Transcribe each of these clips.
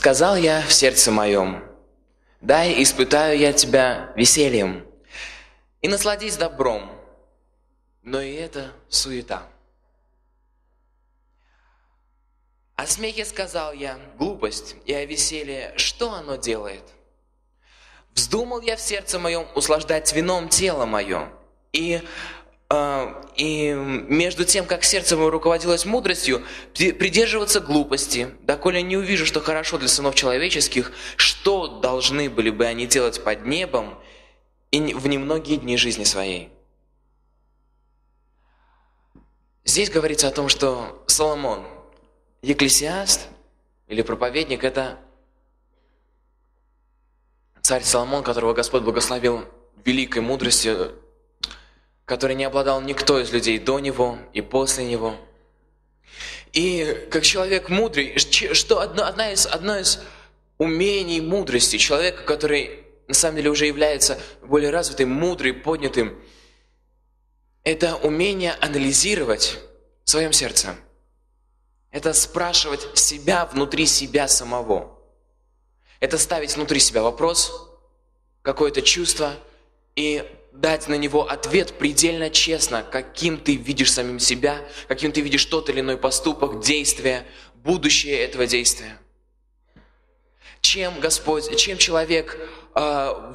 Сказал я в сердце моем, дай испытаю я тебя весельем, и насладись добром, но и это суета. О смехе сказал я, глупость, и о веселье, что оно делает? Вздумал я в сердце моем услаждать вином тело мое, и и между тем, как сердце мое руководилось мудростью, придерживаться глупости, доколе не увижу, что хорошо для сынов человеческих, что должны были бы они делать под небом и в немногие дни жизни своей. Здесь говорится о том, что Соломон, екклесиаст или проповедник, это царь Соломон, которого Господь благословил великой мудростью, который не обладал никто из людей до него и после него. И как человек мудрый, что одно, одна из, одно из умений мудрости человека, который на самом деле уже является более развитым, мудрым, поднятым, это умение анализировать в своем сердце. Это спрашивать себя внутри себя самого. Это ставить внутри себя вопрос, какое-то чувство и дать на него ответ предельно честно, каким ты видишь самим себя, каким ты видишь тот или иной поступок, действие, будущее этого действия. Чем Господь, чем человек э,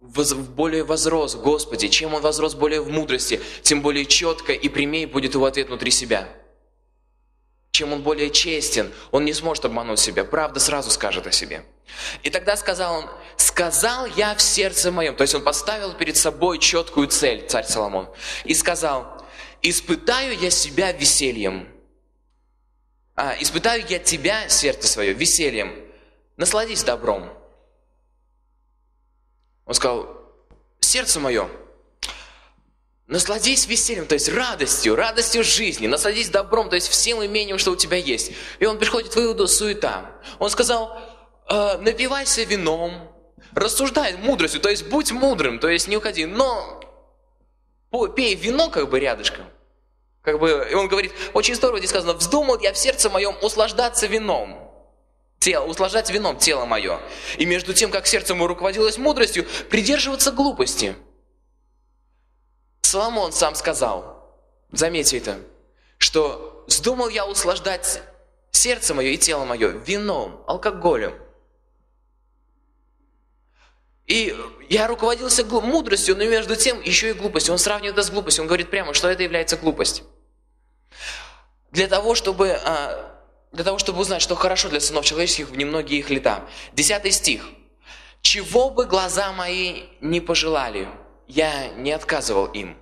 воз, более возрос в Господе, чем он возрос более в мудрости, тем более четко и прямей будет его ответ внутри себя. Чем он более честен, он не сможет обмануть себя. Правда сразу скажет о себе. И тогда сказал он, сказал я в сердце моем. То есть он поставил перед собой четкую цель, царь Соломон. И сказал, испытаю я себя весельем. А, испытаю я тебя, сердце свое, весельем. Насладись добром. Он сказал, сердце мое, насладись весельем, то есть радостью, радостью жизни, насладись добром, то есть всем имением, что у тебя есть. И он приходит к выводу суета. Он сказал, э, напивайся вином, рассуждай мудростью, то есть будь мудрым, то есть не уходи, но пей вино как бы рядышком. Как бы, и он говорит, очень здорово здесь сказано, вздумал я в сердце моем услаждаться вином. Тело, услаждать вином тело мое. И между тем, как сердце мое руководилось мудростью, придерживаться глупости. Соломон сам сказал, заметьте это, что вздумал я услаждать сердце мое и тело мое вином, алкоголем. И я руководился мудростью, но между тем еще и глупостью. Он сравнивает это с глупостью. Он говорит прямо, что это является глупость. Для того, чтобы, а, для того, чтобы узнать, что хорошо для сынов человеческих в немногие их лета. Десятый стих. «Чего бы глаза мои не пожелали, я не отказывал им.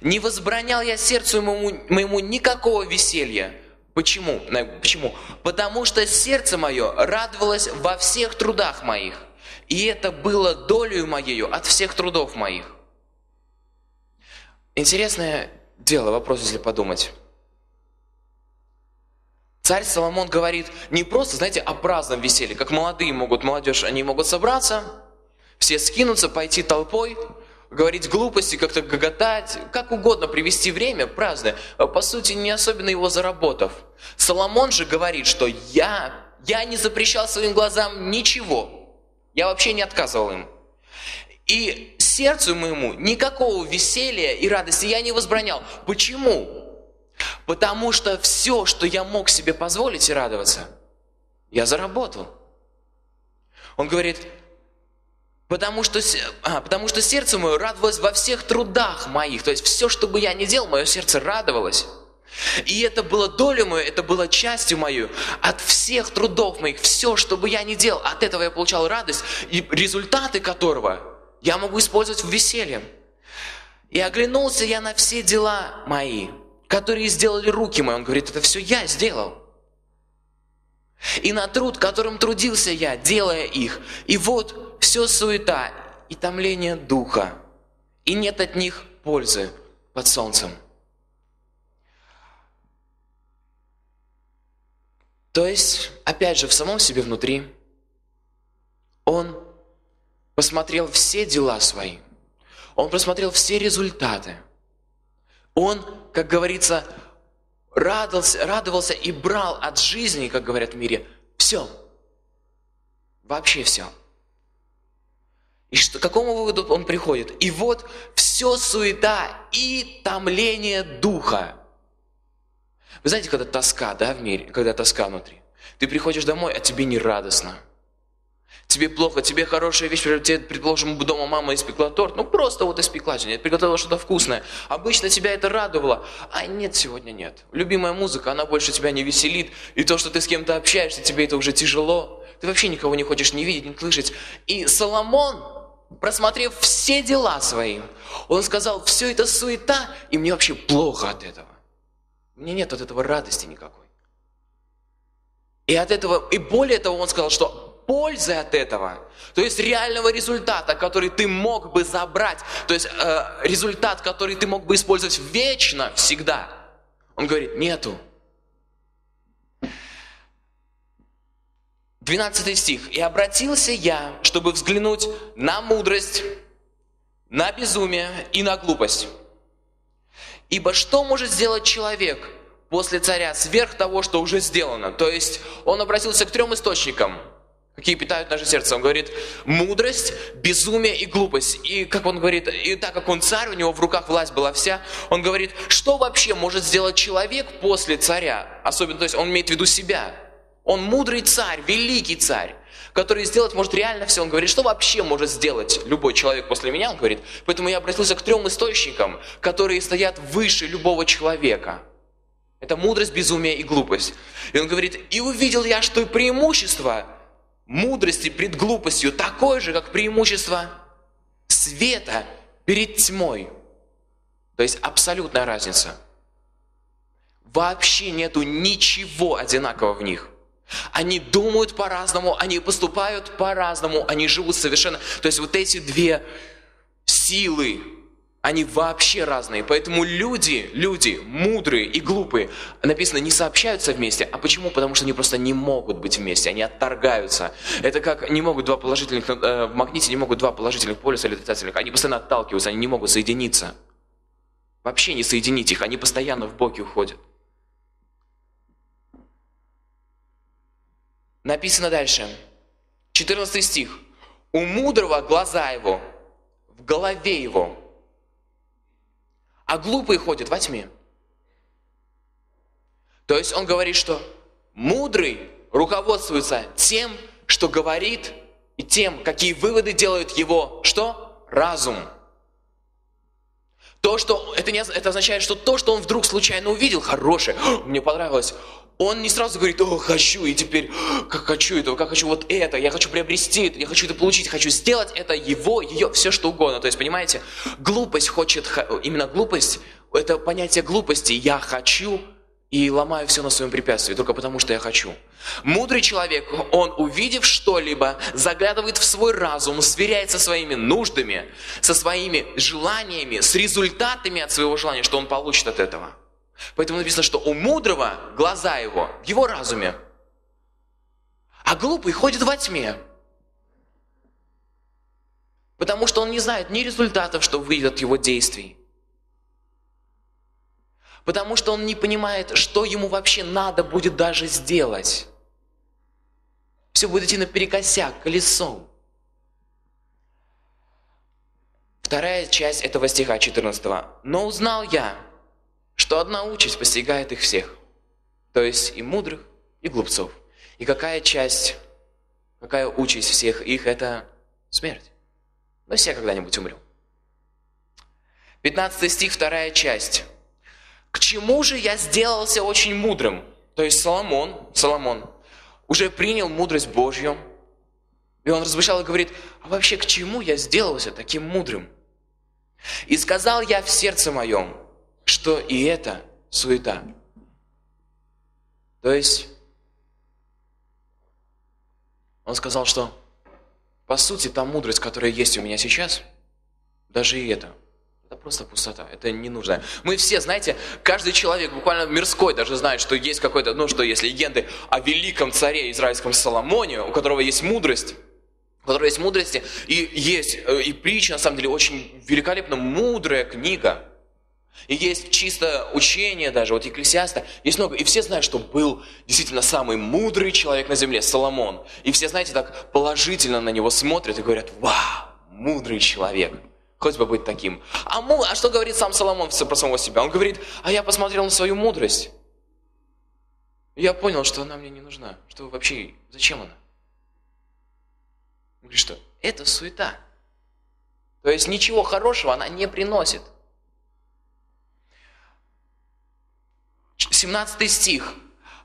Не возбранял я сердцу моему, моему никакого веселья, Почему? Почему? Потому что сердце мое радовалось во всех трудах моих. И это было долей моею от всех трудов моих. Интересное дело, вопрос, если подумать. Царь Соломон говорит не просто, знаете, о праздном веселье, как молодые могут, молодежь, они могут собраться, все скинуться, пойти толпой, говорить глупости, как-то гоготать, как угодно привести время праздное, а по сути, не особенно его заработав. Соломон же говорит, что я, я не запрещал своим глазам ничего. Я вообще не отказывал им. И сердцу моему никакого веселья и радости я не возбранял. Почему? Потому что все, что я мог себе позволить и радоваться, я заработал. Он говорит, Потому что, а, потому что сердце мое радовалось во всех трудах моих. То есть все, что бы я ни делал, мое сердце радовалось. И это было долей мою, это было частью мою. От всех трудов моих, все, что бы я ни делал, от этого я получал радость. И результаты которого я могу использовать в веселье. И оглянулся я на все дела мои, которые сделали руки мои. Он говорит, это все я сделал. И на труд, которым трудился я, делая их. И вот все суета и томление духа, и нет от них пользы под солнцем. То есть, опять же, в самом себе внутри он посмотрел все дела свои, он посмотрел все результаты. Он, как говорится, радовался, радовался и брал от жизни, как говорят в мире, все, Вообще все. И что, к какому выводу он приходит? И вот все суета и томление духа. Вы знаете, когда тоска, да, в мире, когда тоска внутри. Ты приходишь домой, а тебе не радостно. Тебе плохо, тебе хорошая вещь, тебе, предположим, дома мама испекла торт, ну просто вот испекла, нет, приготовила что-то вкусное. Обычно тебя это радовало, а нет, сегодня нет. Любимая музыка, она больше тебя не веселит, и то, что ты с кем-то общаешься, тебе это уже тяжело. Ты вообще никого не хочешь не видеть, не слышать. И Соломон, просмотрев все дела свои, он сказал, все это суета, и мне вообще плохо от этого. Мне нет от этого радости никакой. И от этого, и более того, он сказал, что пользы от этого, то есть реального результата, который ты мог бы забрать, то есть э, результат, который ты мог бы использовать вечно, всегда, он говорит, нету. 12 стих. «И обратился я, чтобы взглянуть на мудрость, на безумие и на глупость. Ибо что может сделать человек после царя сверх того, что уже сделано?» То есть он обратился к трем источникам, какие питают наше сердце. Он говорит, мудрость, безумие и глупость. И как он говорит, и так как он царь, у него в руках власть была вся, он говорит, что вообще может сделать человек после царя? Особенно, то есть он имеет в виду себя. Он мудрый царь, великий царь, который сделать может реально все. Он говорит, что вообще может сделать любой человек после меня? Он говорит, поэтому я обратился к трем источникам, которые стоят выше любого человека. Это мудрость, безумие и глупость. И он говорит, и увидел я, что преимущество мудрости пред глупостью такое же, как преимущество света перед тьмой. То есть абсолютная разница. Вообще нету ничего одинакового в них. Они думают по-разному, они поступают по-разному, они живут совершенно... То есть вот эти две силы, они вообще разные. Поэтому люди, люди мудрые и глупые, написано, не сообщаются вместе. А почему? Потому что они просто не могут быть вместе, они отторгаются. Это как не могут два положительных, э, в магните не могут два положительных полюса или отрицательных. Они постоянно отталкиваются, они не могут соединиться. Вообще не соединить их, они постоянно в боки уходят. Написано дальше. 14 стих. У мудрого глаза его, в голове его, а глупый ходит во тьме. То есть он говорит, что мудрый руководствуется тем, что говорит, и тем, какие выводы делают его, что? Разум. То, что это, не, это означает, что то, что он вдруг случайно увидел, хорошее, мне понравилось, он не сразу говорит, о, хочу, и теперь, как хочу этого, как хочу вот это, я хочу приобрести это, я хочу это получить, хочу сделать это, его, ее, все что угодно. То есть, понимаете, глупость хочет, именно глупость, это понятие глупости, я хочу, и ломаю все на своем препятствии, только потому что я хочу. Мудрый человек, он, увидев что-либо, заглядывает в свой разум, сверяется со своими нуждами, со своими желаниями, с результатами от своего желания, что он получит от этого – Поэтому написано, что у мудрого глаза его в его разуме, а глупый ходит во тьме. Потому что он не знает ни результатов, что выйдет от его действий. Потому что он не понимает, что ему вообще надо будет даже сделать. Все будет идти наперекосяк, колесом. Вторая часть этого стиха 14. «Но узнал я, что одна участь постигает их всех, то есть и мудрых, и глупцов. И какая часть, какая участь всех их – это смерть. Мы все когда-нибудь умрем. 15 стих, вторая часть. «К чему же я сделался очень мудрым?» То есть Соломон, Соломон уже принял мудрость Божью, и он размышлял и говорит, а вообще к чему я сделался таким мудрым? «И сказал я в сердце моем, что и это суета. То есть он сказал, что по сути та мудрость, которая есть у меня сейчас, даже и это, это просто пустота, это не нужно. Мы все, знаете, каждый человек, буквально мирской, даже знает, что есть какой-то, ну что есть легенды о великом царе израильском Соломоне, у которого есть мудрость, у которого есть мудрости, и есть э, и притча, на самом деле, очень великолепно мудрая книга, И есть чисто учение даже, вот Екклесиаста, есть много. И все знают, что был действительно самый мудрый человек на земле, Соломон. И все, знаете, так положительно на него смотрят и говорят, вау, мудрый человек. Хоть бы быть таким. А, му, а что говорит сам Соломон про самого себя? Он говорит, а я посмотрел на свою мудрость. Я понял, что она мне не нужна. Что вообще, зачем она? Он говорит, что это суета. То есть ничего хорошего она не приносит. 17 стих.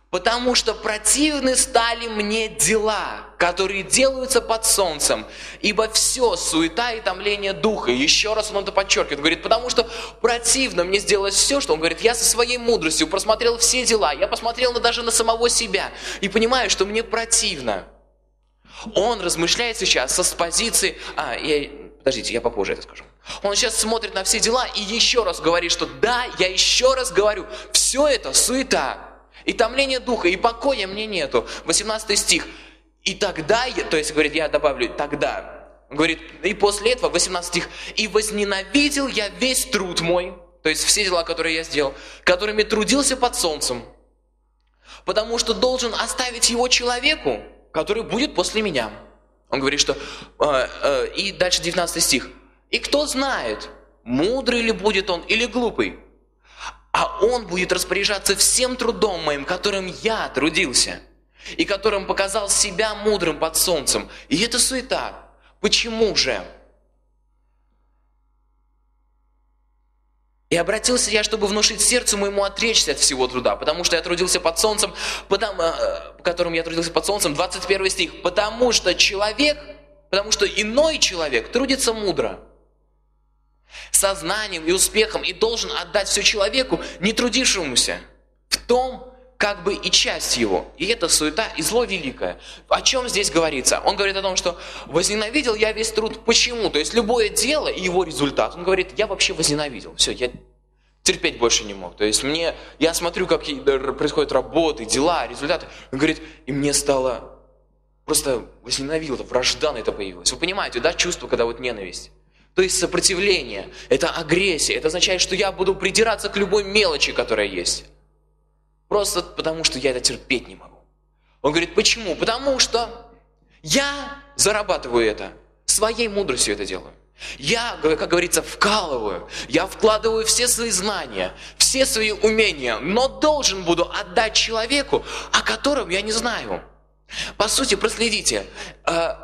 Потому что противны стали мне дела, которые делаются под солнцем, ибо все суета и томление духа. Еще раз он это подчеркивает, говорит, потому что противно мне сделать все, что он говорит, я со своей мудростью просмотрел все дела, я посмотрел на, даже на самого себя и понимаю, что мне противно. Он размышляет сейчас со с позиции, а, я, подождите, я попозже это скажу. Он сейчас смотрит на все дела и еще раз говорит, что да, я еще раз говорю, все это суета, и томление духа, и покоя мне нету. 18 стих. И тогда, то есть, говорит, я добавлю, тогда, говорит, и после этого, 18 стих, и возненавидел я весь труд мой, то есть все дела, которые я сделал, которыми трудился под солнцем, потому что должен оставить его человеку, который будет после меня. Он говорит, что, э, э, и дальше 19 стих, и кто знает, мудрый ли будет он или глупый, а он будет распоряжаться всем трудом моим, которым я трудился, и которым показал себя мудрым под солнцем. И это суета. Почему же? И обратился я, чтобы внушить сердцу моему отречься от всего труда, потому что я трудился под солнцем, потому, э, которым я трудился под солнцем, 21 стих, потому что человек, потому что иной человек трудится мудро, сознанием и успехом и должен отдать все человеку, не трудившемуся в том, как бы и часть его. И это суета и зло великое. О чем здесь говорится? Он говорит о том, что возненавидел я весь труд. Почему? То есть любое дело и его результат. Он говорит, я вообще возненавидел. Все, я терпеть больше не мог. То есть мне, я смотрю, как происходят работы, дела, результаты. Он говорит, и мне стало просто возненавидел, вражда на это появилась. Вы понимаете, да, чувство, когда вот ненависть. То есть сопротивление, это агрессия, это означает, что я буду придираться к любой мелочи, которая есть. Просто потому, что я это терпеть не могу. Он говорит, почему? Потому что я зарабатываю это, своей мудростью это делаю. Я, как говорится, вкалываю, я вкладываю все свои знания, все свои умения, но должен буду отдать человеку, о котором я не знаю. По сути, проследите, э,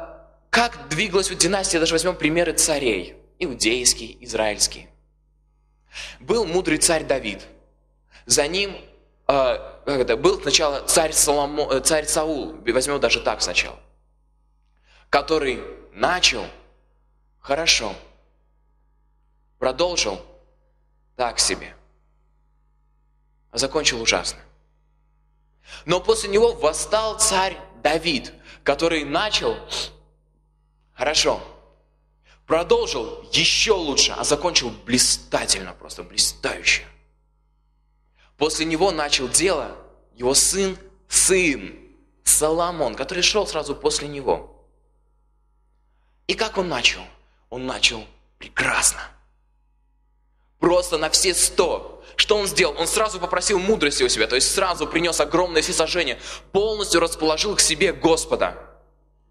как двигалась вот династия, даже возьмем примеры царей иудейский, израильский. Был мудрый царь Давид. За ним как это, был сначала царь, Соломо, э, царь Саул, возьмем даже так сначала, который начал хорошо, продолжил так себе, а закончил ужасно. Но после него восстал царь Давид, который начал хорошо, Продолжил еще лучше, а закончил блистательно, просто блистающе. После него начал дело его сын, сын Соломон, который шел сразу после него. И как он начал? Он начал прекрасно. Просто на все сто. Что он сделал? Он сразу попросил мудрости у себя, то есть сразу принес огромное всесожжение, полностью расположил к себе Господа.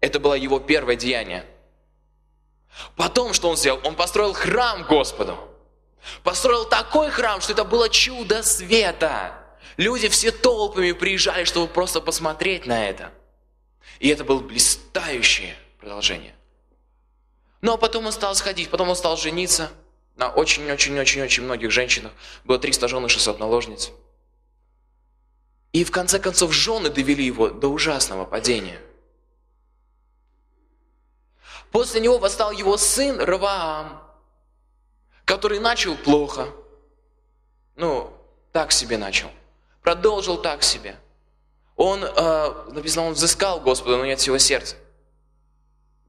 Это было его первое деяние – Потом что он сделал? Он построил храм Господу. Построил такой храм, что это было чудо света. Люди все толпами приезжали, чтобы просто посмотреть на это. И это было блистающее продолжение. Ну а потом он стал сходить, потом он стал жениться на очень-очень-очень-очень многих женщинах. Было 300 жен и 600 наложниц. И в конце концов жены довели его до ужасного падения – После него восстал его сын Раваам, который начал плохо. Ну, так себе начал. Продолжил так себе. Он, э, написано, он взыскал Господа, но не от всего сердца.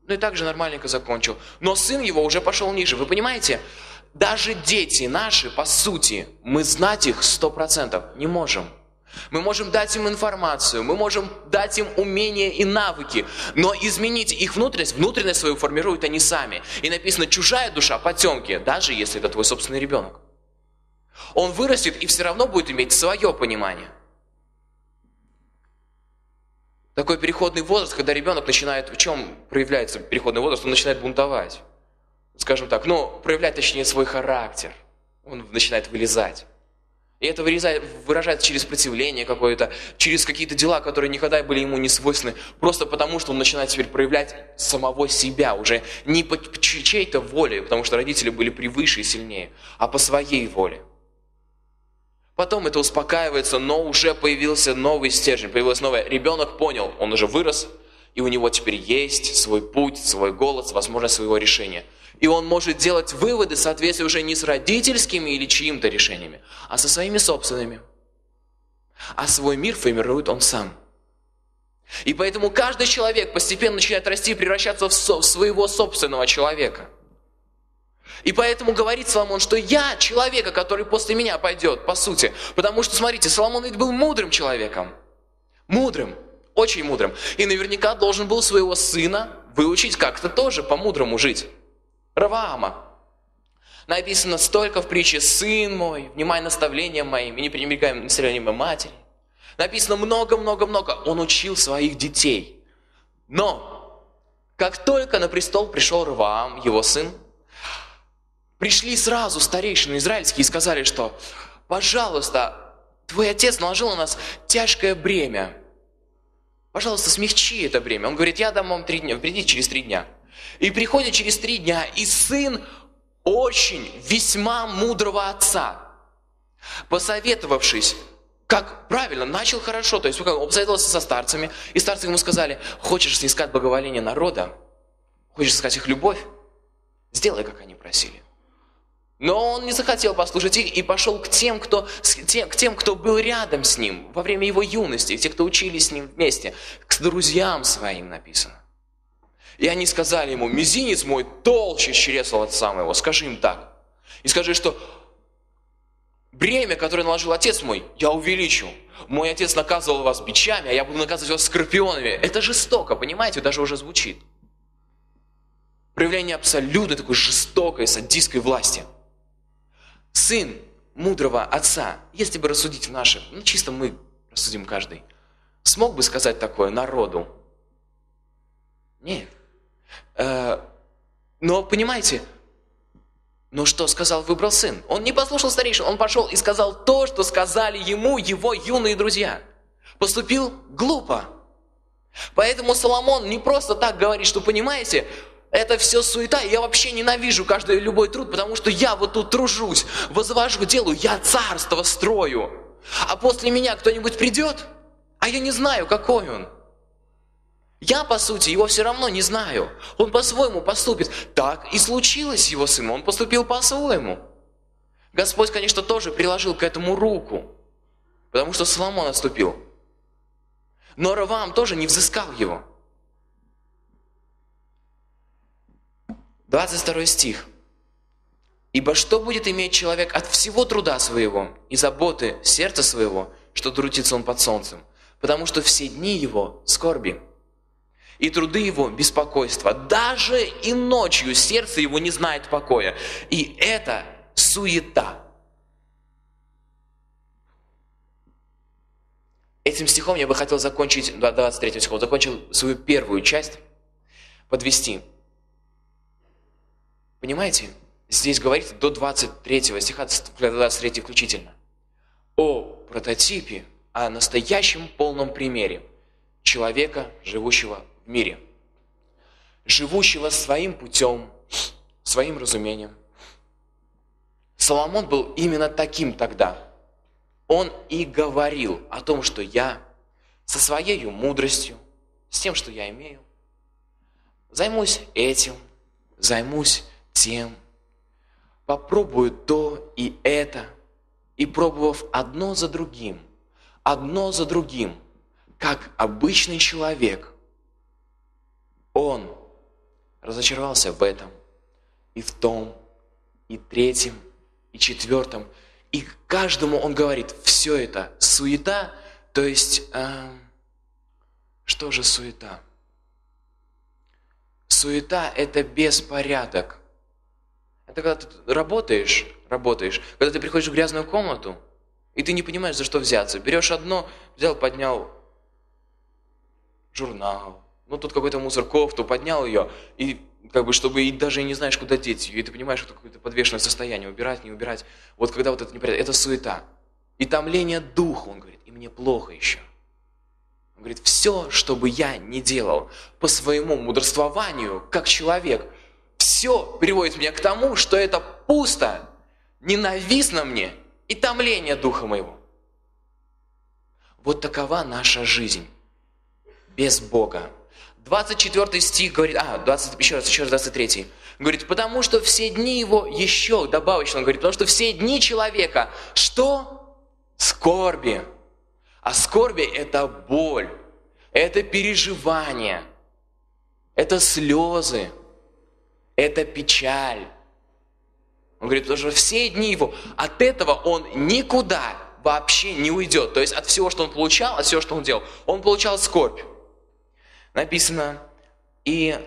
Ну и так же нормальненько закончил. Но сын его уже пошел ниже. Вы понимаете? Даже дети наши, по сути, мы знать их сто процентов не можем. Мы можем дать им информацию, мы можем дать им умения и навыки, но изменить их внутренность, внутренность свою формируют они сами. И написано, чужая душа потемки, даже если это твой собственный ребенок. Он вырастет и все равно будет иметь свое понимание. Такой переходный возраст, когда ребенок начинает, в чем проявляется переходный возраст, он начинает бунтовать. Скажем так, ну, проявлять точнее свой характер. Он начинает вылезать. И это выражается через противление какое-то, через какие-то дела, которые никогда были ему не свойственны, просто потому, что он начинает теперь проявлять самого себя, уже не по чьей-то воле, потому что родители были превыше и сильнее, а по своей воле. Потом это успокаивается, но уже появился новый стержень, появилось новое. Ребенок понял, он уже вырос, и у него теперь есть свой путь, свой голос, возможность своего решения – и он может делать выводы, соответственно, уже не с родительскими или чьим-то решениями, а со своими собственными. А свой мир формирует он сам. И поэтому каждый человек постепенно начинает расти и превращаться в, со, в своего собственного человека. И поэтому говорит Соломон, что я человека, который после меня пойдет, по сути. Потому что, смотрите, Соломон ведь был мудрым человеком. Мудрым, очень мудрым. И наверняка должен был своего сына выучить как-то тоже по-мудрому жить. Раваама. Написано столько в притче «Сын мой, внимай наставлениям моим, и не пренебрегай наставлениям матери». Написано много-много-много. Он учил своих детей. Но, как только на престол пришел Раваам, его сын, пришли сразу старейшины израильские и сказали, что «Пожалуйста, твой отец наложил на нас тяжкое бремя. Пожалуйста, смягчи это бремя». Он говорит, я дам вам три дня, придите через три дня. И приходит через три дня, и сын очень, весьма мудрого отца, посоветовавшись, как правильно, начал хорошо, то есть он посоветовался со старцами, и старцы ему сказали, хочешь искать благоволение народа, хочешь искать их любовь, сделай, как они просили. Но он не захотел послушать их и пошел к тем, кто, к тем, кто был рядом с ним во время его юности, те, кто учились с ним вместе, к друзьям своим написано. И они сказали ему, мизинец мой толще чресла отца моего, скажи им так. И скажи, что бремя, которое наложил отец мой, я увеличу. Мой отец наказывал вас бичами, а я буду наказывать вас скорпионами. Это жестоко, понимаете, даже уже звучит. Проявление абсолютно такой жестокой, садистской власти. Сын мудрого отца, если бы рассудить в нашем, ну чисто мы рассудим каждый, смог бы сказать такое народу? Нет. Э, но понимаете, но что сказал, выбрал сын? Он не послушал старейшин, он пошел и сказал то, что сказали ему его юные друзья. Поступил глупо. Поэтому Соломон не просто так говорит, что понимаете, это все суета, и я вообще ненавижу каждый любой труд, потому что я вот тут тружусь, возвожу, делаю, я царство строю. А после меня кто-нибудь придет, а я не знаю, какой он. Я, по сути, его все равно не знаю. Он по-своему поступит. Так и случилось его сыну. Он поступил по-своему. Господь, конечно, тоже приложил к этому руку, потому что Соломон отступил. Но Равам тоже не взыскал его. 22 стих. «Ибо что будет иметь человек от всего труда своего и заботы сердца своего, что трудится он под солнцем? Потому что все дни его скорби, и труды его беспокойство. Даже и ночью сердце его не знает покоя. И это суета. Этим стихом я бы хотел закончить, 23 стихом, закончил свою первую часть, подвести. Понимаете, здесь говорится до 23 стиха, до 23 включительно, о прототипе, о настоящем полном примере человека, живущего мире, живущего своим путем, своим разумением. Соломон был именно таким тогда. Он и говорил о том, что я со своей мудростью, с тем, что я имею, займусь этим, займусь тем, попробую то и это, и пробовав одно за другим, одно за другим, как обычный человек – он разочаровался в этом, и в том, и третьем, и четвертом. И каждому он говорит, все это суета, то есть, э, что же суета? Суета – это беспорядок. Это когда ты работаешь, работаешь. Когда ты приходишь в грязную комнату, и ты не понимаешь, за что взяться. Берешь одно, взял, поднял журнал, ну тут какой-то мусор, кофту, поднял ее, и как бы, чтобы и даже не знаешь, куда деть ее, и ты понимаешь, что какое-то подвешенное состояние, убирать, не убирать. Вот когда вот это не это суета. И томление духа, он говорит, и мне плохо еще. Он говорит, все, что бы я не делал по своему мудрствованию, как человек, все приводит меня к тому, что это пусто, ненавистно мне и томление духа моего. Вот такова наша жизнь без Бога. 24 стих говорит, а, 20, еще раз, еще раз 23. Говорит, потому что все дни его, еще добавочно, он говорит, потому что все дни человека, что? Скорби. А скорби – это боль, это переживание, это слезы, это печаль. Он говорит, потому что все дни его, от этого он никуда вообще не уйдет. То есть от всего, что он получал, от всего, что он делал, он получал скорбь. Написано, и,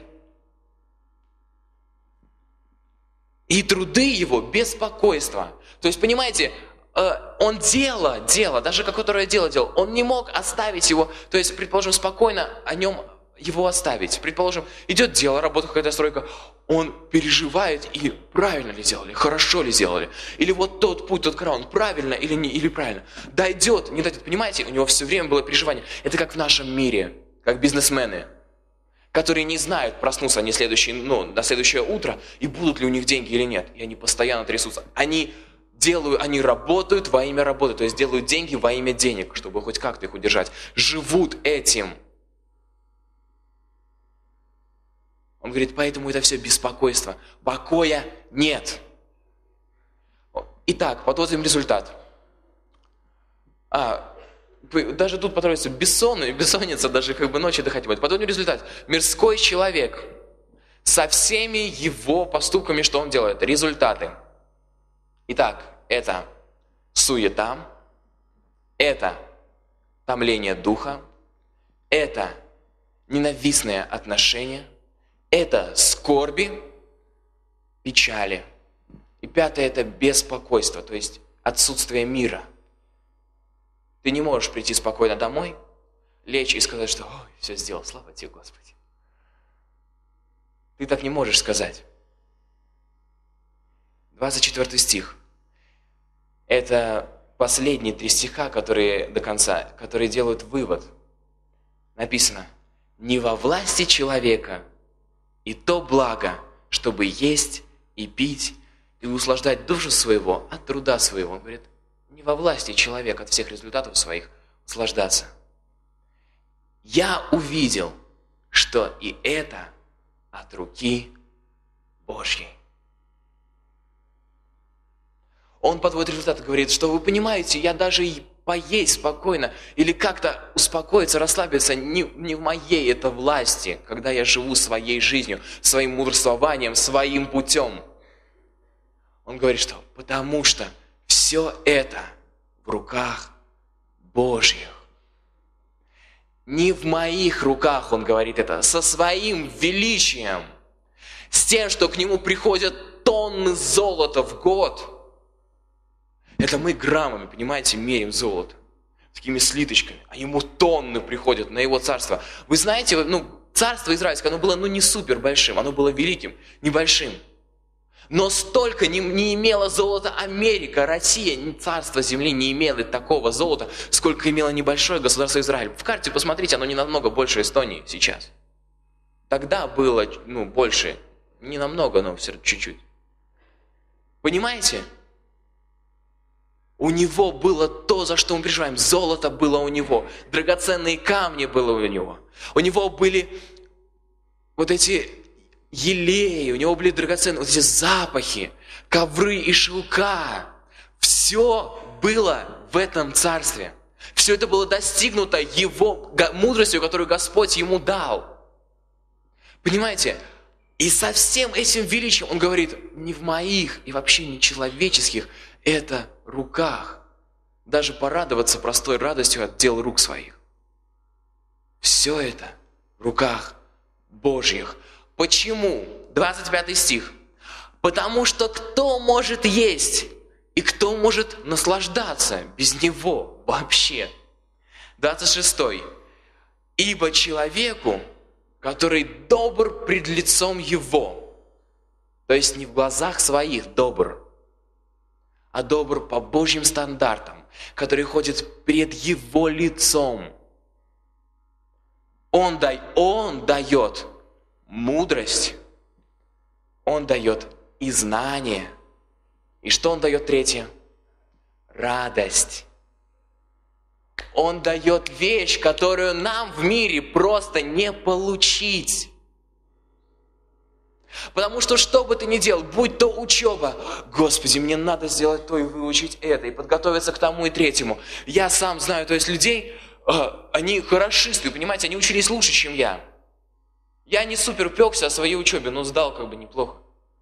и труды его беспокойство. То есть, понимаете, э, он дело, дело, даже которое дело делал, он не мог оставить его, то есть, предположим, спокойно о нем его оставить. Предположим, идет дело, работа какая-то стройка, он переживает, и правильно ли сделали, хорошо ли сделали. Или вот тот путь, тот кран, правильно или, не, или правильно. Дойдет, не дойдет. Понимаете, у него все время было переживание. Это как в нашем мире, как бизнесмены, которые не знают, проснутся они следующий, ну, на следующее утро, и будут ли у них деньги или нет. И они постоянно трясутся. Они делают, они работают во имя работы, то есть делают деньги во имя денег, чтобы хоть как-то их удержать. Живут этим – Он говорит, поэтому это все беспокойство. Покоя нет. Итак, подводим результат. А, даже тут потратится бессонный, бессонница, даже как бы ночью отдыхать будет. Подводим результат. Мирской человек со всеми его поступками, что он делает, результаты. Итак, это суета, это томление духа, это ненавистное отношение – это скорби, печали. И пятое – это беспокойство, то есть отсутствие мира. Ты не можешь прийти спокойно домой, лечь и сказать, что «Ой, все сделал, слава тебе, Господи». Ты так не можешь сказать. 24 стих. Это последние три стиха, которые до конца, которые делают вывод. Написано, не во власти человека – и то благо, чтобы есть и пить, и услаждать душу своего от труда своего. Он говорит, не во власти человека от всех результатов своих услаждаться. Я увидел, что и это от руки Божьей. Он подводит результат и говорит, что вы понимаете, я даже и поесть спокойно или как-то успокоиться, расслабиться не, не в моей это власти, когда я живу своей жизнью, своим мудрствованием, своим путем. Он говорит, что потому что все это в руках Божьих. Не в моих руках, он говорит это, со своим величием, с тем, что к нему приходят тонны золота в год – это мы граммами, понимаете, меряем золото. Такими слиточками. А ему тонны приходят на его царство. Вы знаете, ну, царство израильское, оно было, ну, не супер большим, оно было великим, небольшим. Но столько не, не имела золота Америка, Россия, царство земли не имело такого золота, сколько имело небольшое государство Израиль. В карте посмотрите, оно не намного больше Эстонии сейчас. Тогда было, ну, больше, не намного, но все чуть-чуть. Понимаете? У него было то, за что мы переживаем. Золото было у него, драгоценные камни было у него. У него были вот эти елеи, у него были драгоценные вот эти запахи, ковры и шелка. Все было в этом царстве. Все это было достигнуто его мудростью, которую Господь ему дал. Понимаете? И со всем этим величием он говорит, не в моих и вообще не человеческих, это руках. Даже порадоваться простой радостью от дел рук своих. Все это в руках Божьих. Почему? 25 стих. Потому что кто может есть и кто может наслаждаться без него вообще? 26. Ибо человеку, который добр пред лицом его, то есть не в глазах своих добр, а добр по Божьим стандартам, который ходит пред его лицом. Он, дай, он дает мудрость, он дает и знание. И что он дает третье? Радость. Он дает вещь, которую нам в мире просто не получить. Потому что что бы ты ни делал, будь то учеба, Господи, мне надо сделать то и выучить это, и подготовиться к тому и третьему. Я сам знаю, то есть людей, а, они хорошисты, понимаете, они учились лучше, чем я. Я не супер пекся о своей учебе, но сдал как бы неплохо,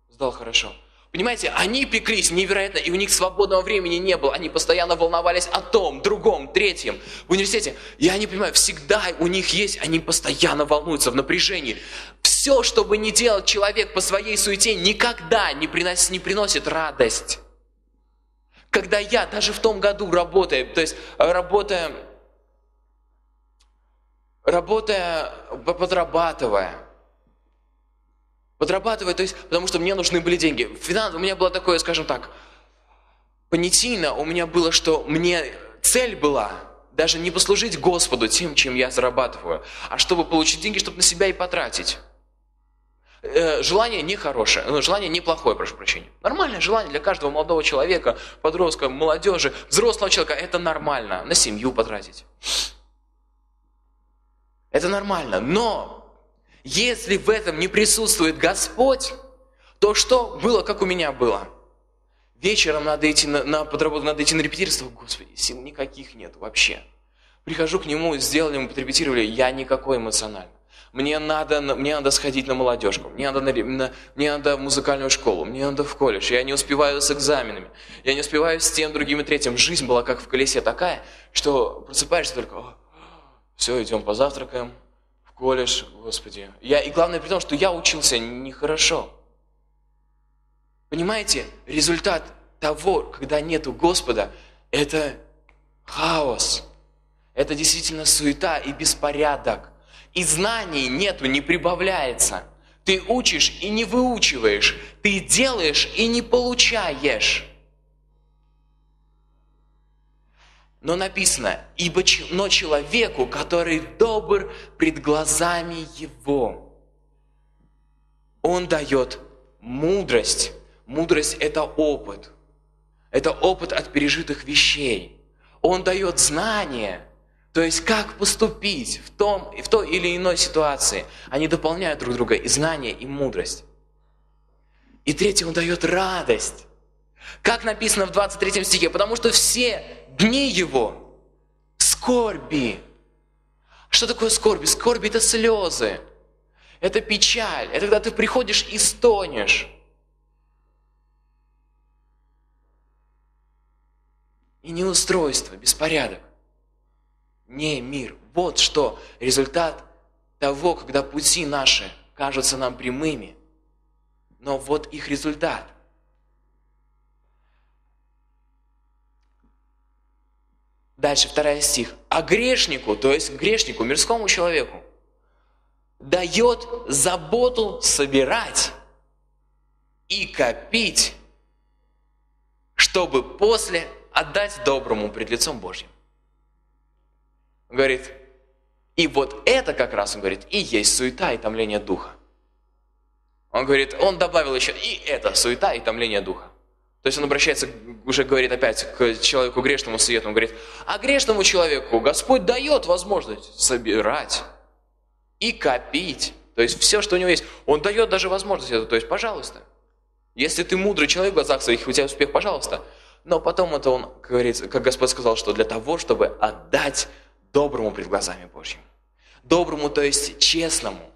сдал хорошо. Понимаете, они пеклись невероятно, и у них свободного времени не было. Они постоянно волновались о том, другом, третьем. В университете, я не понимаю, всегда у них есть, они постоянно волнуются в напряжении. Все, что бы ни делал человек по своей суете, никогда не приносит, не приносит радость. Когда я даже в том году работая, то есть работая, работая, подрабатывая, подрабатывая, то есть, потому что мне нужны были деньги. Финанс, у меня было такое, скажем так, понятийно у меня было, что мне цель была даже не послужить Господу тем, чем я зарабатываю, а чтобы получить деньги, чтобы на себя и потратить. Э, желание нехорошее, ну, желание неплохое, прошу прощения. Нормальное желание для каждого молодого человека, подростка, молодежи, взрослого человека, это нормально, на семью потратить. Это нормально, но если в этом не присутствует Господь, то что было, как у меня было? Вечером надо идти на, на подработку, надо идти на репетиторство. Господи, сил никаких нет вообще. Прихожу к нему, сделали, мы подрепетировали, я никакой эмоциональный. Мне надо, мне надо сходить на молодежку, мне надо, на, на, мне надо в музыкальную школу, мне надо в колледж, я не успеваю с экзаменами, я не успеваю с тем, другим и третьим. Жизнь была как в колесе такая, что просыпаешься только, все, идем позавтракаем, колледж, Господи. Я, и главное при том, что я учился нехорошо. Понимаете, результат того, когда нету Господа, это хаос. Это действительно суета и беспорядок. И знаний нету, не прибавляется. Ты учишь и не выучиваешь. Ты делаешь и не получаешь. Но написано, ибо но человеку, который добр пред глазами его, он дает мудрость. Мудрость – это опыт. Это опыт от пережитых вещей. Он дает знания, то есть как поступить в, том, в той или иной ситуации. Они дополняют друг друга и знания, и мудрость. И третье, он дает радость. Как написано в 23 стихе, потому что все дни его скорби. Что такое скорби? Скорби – это слезы, это печаль, это когда ты приходишь и стонешь. И неустройство, беспорядок. Не мир. Вот что результат того, когда пути наши кажутся нам прямыми, но вот их результат – Дальше, второй стих. А грешнику, то есть грешнику, мирскому человеку, дает заботу собирать и копить, чтобы после отдать доброму пред лицом Божьим. говорит, и вот это как раз, он говорит, и есть суета и томление духа. Он говорит, он добавил еще и это, суета и томление духа. То есть он обращается, уже говорит опять к человеку грешному свету, он говорит, а грешному человеку Господь дает возможность собирать и копить. То есть все, что у него есть, он дает даже возможность это. То есть, пожалуйста, если ты мудрый человек в глазах своих, у тебя успех, пожалуйста. Но потом это он говорит, как Господь сказал, что для того, чтобы отдать доброму пред глазами Божьими. Доброму, то есть честному,